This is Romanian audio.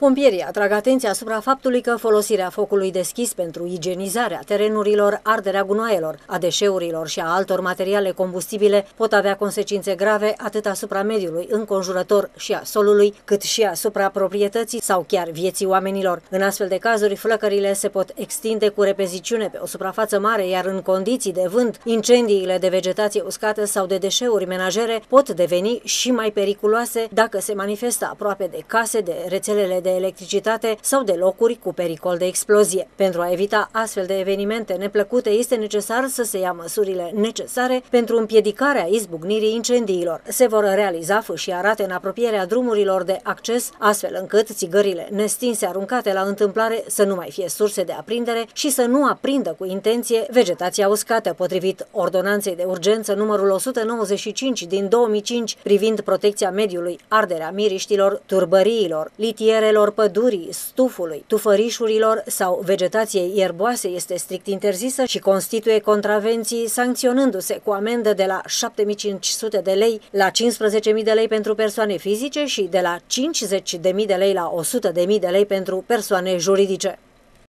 Pompierii atrag atenția asupra faptului că folosirea focului deschis pentru igienizarea terenurilor, arderea gunoaielor, a deșeurilor și a altor materiale combustibile pot avea consecințe grave atât asupra mediului înconjurător și a solului, cât și asupra proprietății sau chiar vieții oamenilor. În astfel de cazuri, flăcările se pot extinde cu repeziciune pe o suprafață mare, iar în condiții de vânt, incendiile de vegetație uscată sau de deșeuri menajere pot deveni și mai periculoase dacă se manifestă aproape de case, de rețelele de electricitate sau de locuri cu pericol de explozie. Pentru a evita astfel de evenimente neplăcute, este necesar să se ia măsurile necesare pentru împiedicarea izbucnirii incendiilor. Se vor realiza fâșii arate în apropierea drumurilor de acces, astfel încât țigările nestinse aruncate la întâmplare să nu mai fie surse de aprindere și să nu aprindă cu intenție vegetația uscată, potrivit ordonanței de urgență numărul 195 din 2005 privind protecția mediului, arderea miriștilor, turbăriilor, litierelor, Pădurilor pădurii, stufului, tufărișurilor sau vegetației ierboase este strict interzisă și constituie contravenții sancționându-se cu amendă de la 7500 de lei la 15.000 de lei pentru persoane fizice și de la 50.000 de lei la 100.000 de lei pentru persoane juridice.